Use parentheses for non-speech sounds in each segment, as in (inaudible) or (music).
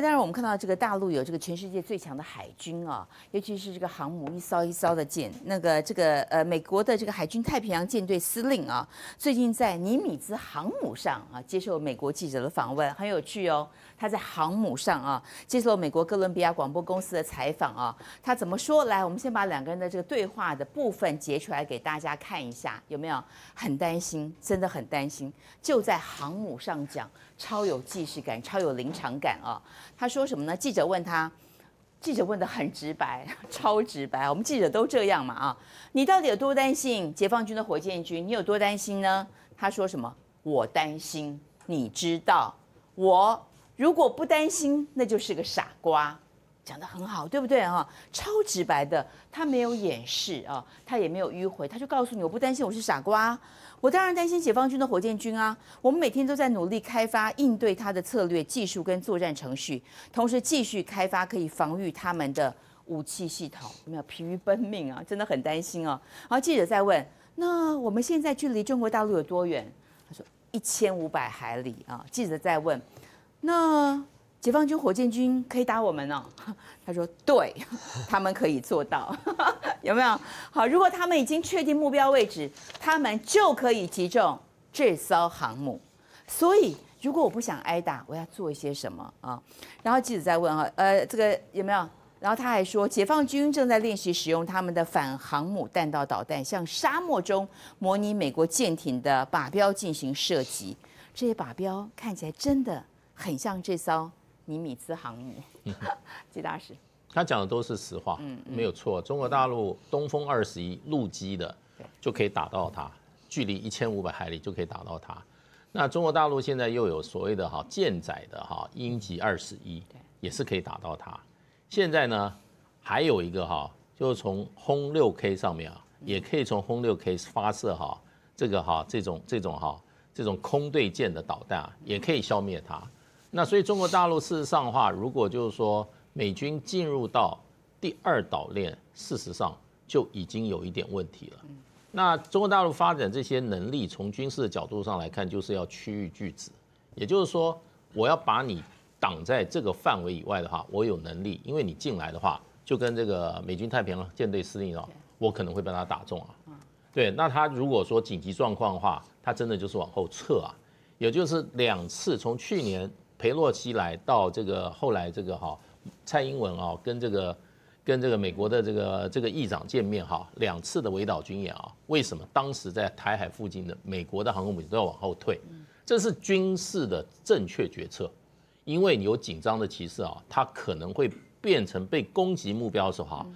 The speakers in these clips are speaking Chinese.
当然我们看到这个大陆有这个全世界最强的海军啊，尤其是这个航母一艘一艘的舰，那个这个呃美国的这个海军太平洋舰队司令啊，最近在尼米兹航母上啊接受美国记者的访问，很有趣哦。他在航母上啊接受美国哥伦比亚广播公司的采访啊，他怎么说？来，我们先把两个人的这个对话的部分截出来给大家看一下，有没有？很担心，真的很担心，就在航母上讲，超有既视感，超有临场感啊。他说什么呢？记者问他，记者问的很直白，(laughs) 超直白。我们记者都这样嘛啊？你到底有多担心解放军的火箭军？你有多担心呢？他说什么？我担心，你知道我。如果不担心，那就是个傻瓜，讲得很好，对不对哈？超直白的，他没有掩饰啊，他也没有迂回，他就告诉你，我不担心，我是傻瓜，我当然担心解放军的火箭军啊。我们每天都在努力开发应对他的策略、技术跟作战程序，同时继续开发可以防御他们的武器系统，有没有疲于奔命啊？真的很担心哦。然后记者在问，那我们现在距离中国大陆有多远？他说一千五百海里啊。记者在问。那解放军火箭军可以打我们呢？(laughs) 他说：“对，(laughs) 他们可以做到，(laughs) 有没有？好，如果他们已经确定目标位置，他们就可以击中这艘航母。所以，如果我不想挨打，我要做一些什么啊？”然后记者在问：“啊，呃，这个有没有？”然后他还说：“解放军正在练习使用他们的反航母弹道导弹，向沙漠中模拟美国舰艇的靶标进行射击。这些靶标看起来真的。”很像这艘尼米兹航母，吉大使，他讲的都是实话，嗯，没有错。中国大陆东风二十一陆基的，就可以打到它，距离一千五百海里就可以打到它。那中国大陆现在又有所谓的哈舰载的哈鹰击二十一，也是可以打到它。现在呢，还有一个哈，就是从轰六 K 上面啊，也可以从轰六 K 发射哈这个哈这种这种哈这种空对舰的导弹啊，也可以消灭它。那所以中国大陆事实上的话，如果就是说美军进入到第二岛链，事实上就已经有一点问题了。那中国大陆发展这些能力，从军事的角度上来看，就是要区域拒止，也就是说，我要把你挡在这个范围以外的话，我有能力，因为你进来的话，就跟这个美军太平洋舰队司令啊，我可能会被他打中啊。对，那他如果说紧急状况的话，他真的就是往后撤啊，也就是两次从去年。裴洛西来到这个后来这个哈，蔡英文啊跟这个跟这个美国的这个这个议长见面哈，两次的围岛军演啊，为什么当时在台海附近的美国的航空母舰都要往后退？这是军事的正确决策，因为你有紧张的歧视啊，它可能会变成被攻击目标的时候哈。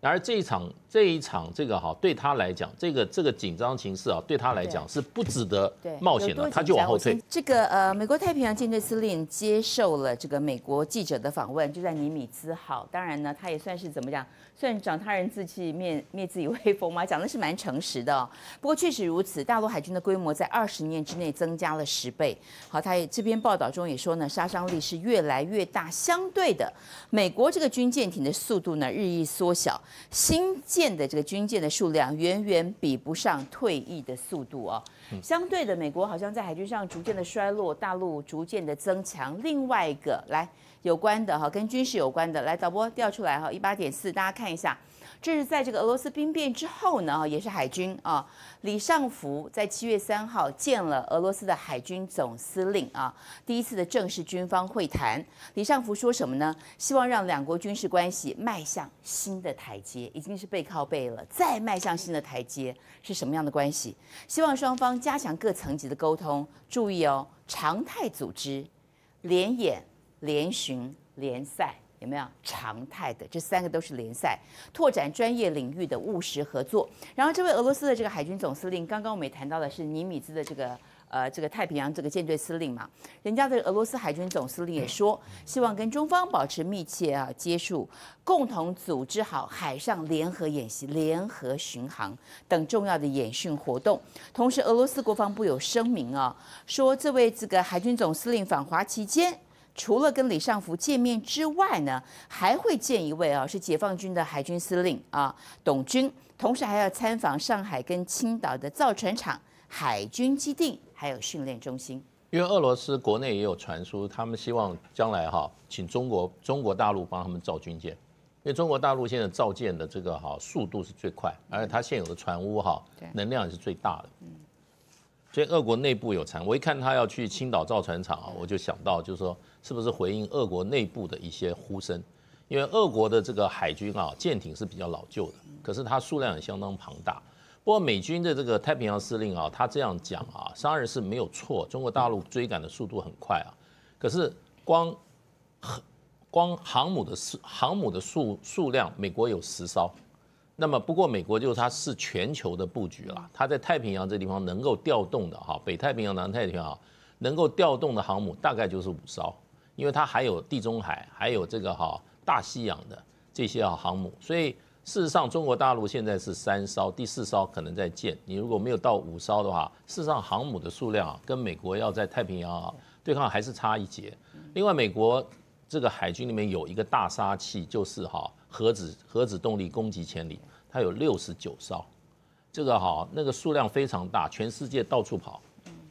然而这一场这一场这个哈对他来讲，这个这个紧张情势啊，对他来讲是不值得冒险的，他就往后退。这个呃，美国太平洋舰队司令接受了这个美国记者的访问，就在尼米兹号。当然呢，他也算是怎么讲，算长他人志气，灭灭自己威风嘛，讲的是蛮诚实的。(laughs) 不过确实如此，大陆海军的规模在二十年之内增加了十倍。好，他也这篇报道中也说呢，杀伤力是越来越大，相对的，美国这个军舰艇的速度呢日益缩小。新建的这个军舰的数量远远比不上退役的速度哦。相对的，美国好像在海军上逐渐的衰落，大陆逐渐的增强。另外一个来有关的哈，跟军事有关的，来导播调出来哈，一八点四，大家看一下。这是在这个俄罗斯兵变之后呢，也是海军啊，李尚福在七月三号见了俄罗斯的海军总司令啊，第一次的正式军方会谈。李尚福说什么呢？希望让两国军事关系迈向新的台阶，已经是背靠背了，再迈向新的台阶是什么样的关系？希望双方加强各层级的沟通，注意哦，常态组织，联演、联巡、联赛。有没有常态的？这三个都是联赛，拓展专业领域的务实合作。然后，这位俄罗斯的这个海军总司令，刚刚我们也谈到的是尼米兹的这个呃这个太平洋这个舰队司令嘛，人家的俄罗斯海军总司令也说，希望跟中方保持密切啊接触，共同组织好海上联合演习、联合巡航等重要的演训活动。同时，俄罗斯国防部有声明啊，说这位这个海军总司令访华期间。除了跟李尚福见面之外呢，还会见一位啊，是解放军的海军司令啊，董军，同时还要参访上海跟青岛的造船厂、海军基地还有训练中心。因为俄罗斯国内也有传出，他们希望将来哈，请中国中国大陆帮他们造军舰，因为中国大陆现在造舰的这个哈速度是最快，而且它现有的船坞哈能量也是最大的。所以俄国内部有传，我一看他要去青岛造船厂啊，我就想到就是说，是不是回应俄国内部的一些呼声？因为俄国的这个海军啊，舰艇是比较老旧的，可是它数量也相当庞大。不过美军的这个太平洋司令啊，他这样讲啊，当然是没有错。中国大陆追赶的速度很快啊，可是光航光航母的数航母的数数量，美国有十艘。那么不过美国就是它是全球的布局了，它在太平洋这地方能够调动的哈，北太平洋、南太平洋能够调动的航母大概就是五艘，因为它还有地中海，还有这个哈大西洋的这些啊航母，所以。事实上，中国大陆现在是三艘，第四艘可能在建。你如果没有到五艘的话，事实上航母的数量，跟美国要在太平洋对抗还是差一截。另外，美国这个海军里面有一个大杀器，就是哈核子核子动力攻击潜艇，它有六十九艘，这个哈那个数量非常大，全世界到处跑，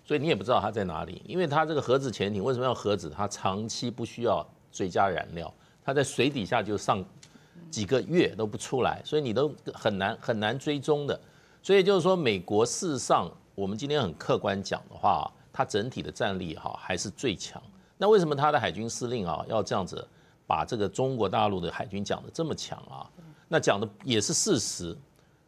所以你也不知道它在哪里。因为它这个核子潜艇为什么要核子？它长期不需要追加燃料，它在水底下就上。几个月都不出来，所以你都很难很难追踪的。所以就是说，美国事实上，我们今天很客观讲的话，它整体的战力哈还是最强。那为什么他的海军司令啊要这样子把这个中国大陆的海军讲的这么强啊？那讲的也是事实。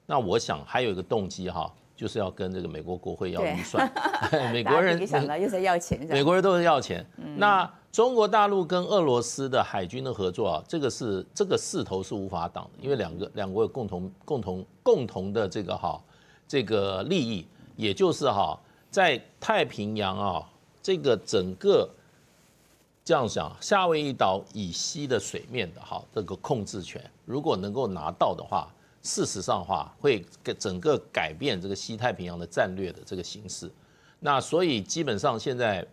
那我想还有一个动机哈。就是要跟这个美国国会要预算，(laughs) 美国人想到又在要钱，美国人都是要钱。那中国大陆跟俄罗斯的海军的合作啊，这个是这个势头是无法挡的，因为两个两国有共同共同共同的这个哈这个利益，也就是哈在太平洋啊这个整个这样想，夏威夷岛以西的水面的哈这个控制权，如果能够拿到的话。事实上话，会给整个改变这个西太平洋的战略的这个形势。那所以基本上现在，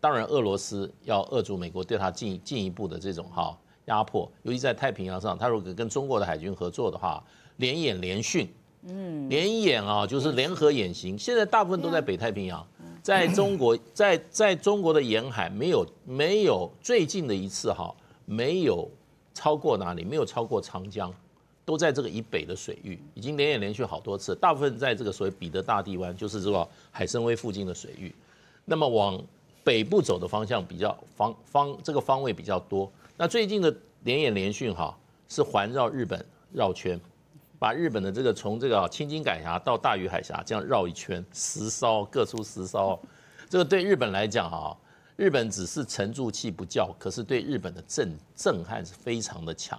当然俄罗斯要遏住美国对他进进一步的这种哈压迫，尤其在太平洋上，他如果跟中国的海军合作的话，联演联训，嗯，联演啊，就是联合演习。现在大部分都在北太平洋，在中国，在在中国的沿海没有没有最近的一次哈，没有超过哪里，没有超过长江。都在这个以北的水域，已经连演连续好多次，大部分在这个所谓彼得大帝湾，就是这个海参崴附近的水域。那么往北部走的方向比较方方，这个方位比较多。那最近的连演连训哈，是环绕日本绕圈，把日本的这个从这个青津海峡到大隅海峡这样绕一圈，十艘各出十艘。这个对日本来讲啊，日本只是沉住气不叫，可是对日本的震震撼是非常的强。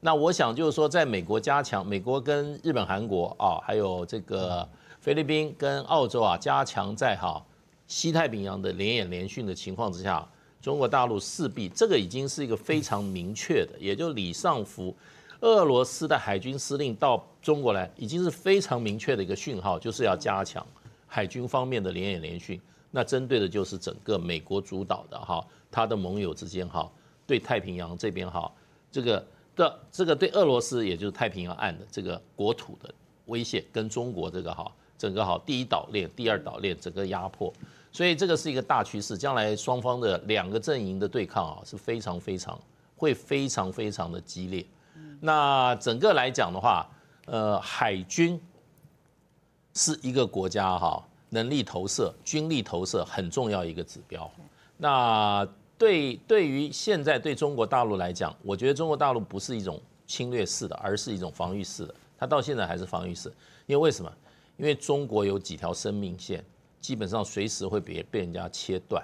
那我想就是说，在美国加强，美国跟日本、韩国啊，还有这个菲律宾跟澳洲啊，加强在哈西太平洋的联演联训的情况之下，中国大陆势必这个已经是一个非常明确的，也就李尚福，俄罗斯的海军司令到中国来，已经是非常明确的一个讯号，就是要加强海军方面的联演联训。那针对的就是整个美国主导的哈，他的盟友之间哈，对太平洋这边哈，这个。的这个对俄罗斯，也就是太平洋岸的这个国土的威胁，跟中国这个哈整个哈第一岛链、第二岛链整个压迫，所以这个是一个大趋势。将来双方的两个阵营的对抗啊，是非常非常会非常非常的激烈。那整个来讲的话，呃，海军是一个国家哈能力投射、军力投射很重要一个指标。那对，对于现在对中国大陆来讲，我觉得中国大陆不是一种侵略式的，而是一种防御式的。它到现在还是防御式，因为为什么？因为中国有几条生命线，基本上随时会被被人家切断。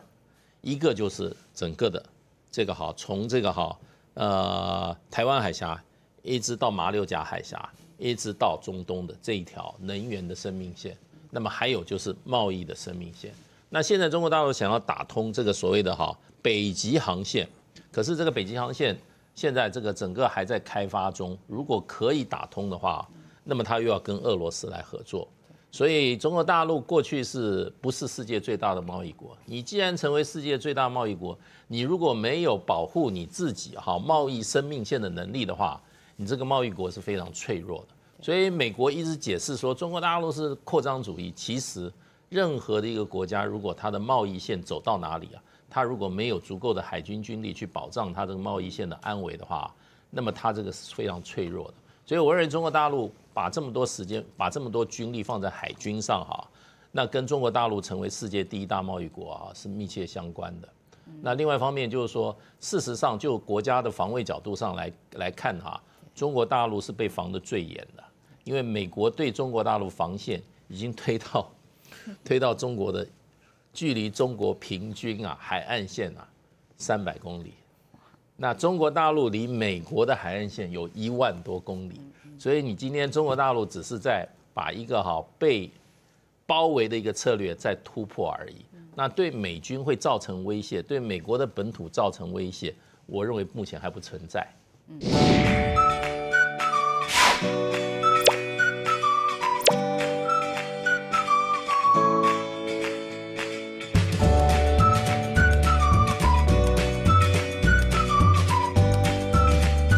一个就是整个的这个哈，从这个哈呃台湾海峡一直到马六甲海峡，一直到中东的这一条能源的生命线。那么还有就是贸易的生命线。那现在中国大陆想要打通这个所谓的哈北极航线，可是这个北极航线现在这个整个还在开发中。如果可以打通的话，那么它又要跟俄罗斯来合作。所以中国大陆过去是不是世界最大的贸易国？你既然成为世界最大贸易国，你如果没有保护你自己哈贸易生命线的能力的话，你这个贸易国是非常脆弱的。所以美国一直解释说中国大陆是扩张主义，其实。任何的一个国家，如果它的贸易线走到哪里啊，它如果没有足够的海军军力去保障它这个贸易线的安危的话，那么它这个是非常脆弱的。所以我认为中国大陆把这么多时间、把这么多军力放在海军上哈，那跟中国大陆成为世界第一大贸易国啊是密切相关的。那另外一方面就是说，事实上就国家的防卫角度上来来看哈，中国大陆是被防的最严的，因为美国对中国大陆防线已经推到 (laughs) 推到中国的距离中国平均啊海岸线啊三百公里，那中国大陆离美国的海岸线有一万多公里，所以你今天中国大陆只是在把一个哈被包围的一个策略在突破而已。那对美军会造成威胁，对美国的本土造成威胁，我认为目前还不存在。